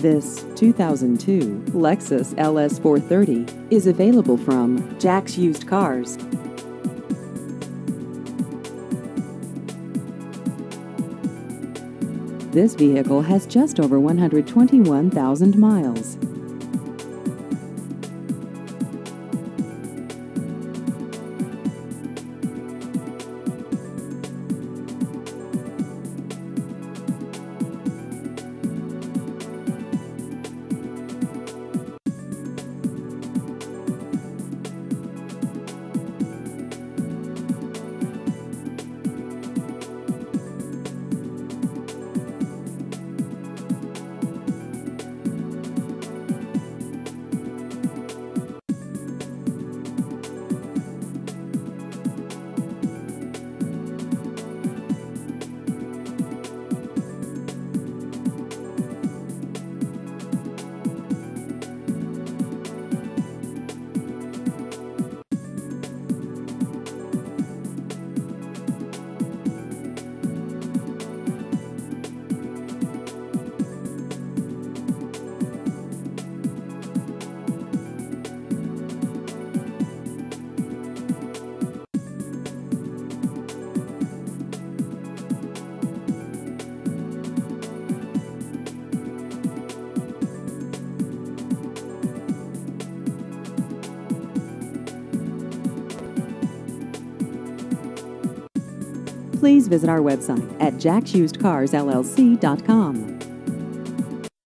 This 2002 Lexus LS430 is available from Jack's Used Cars. This vehicle has just over 121,000 miles. Please visit our website at jacksusedcarsllc.com.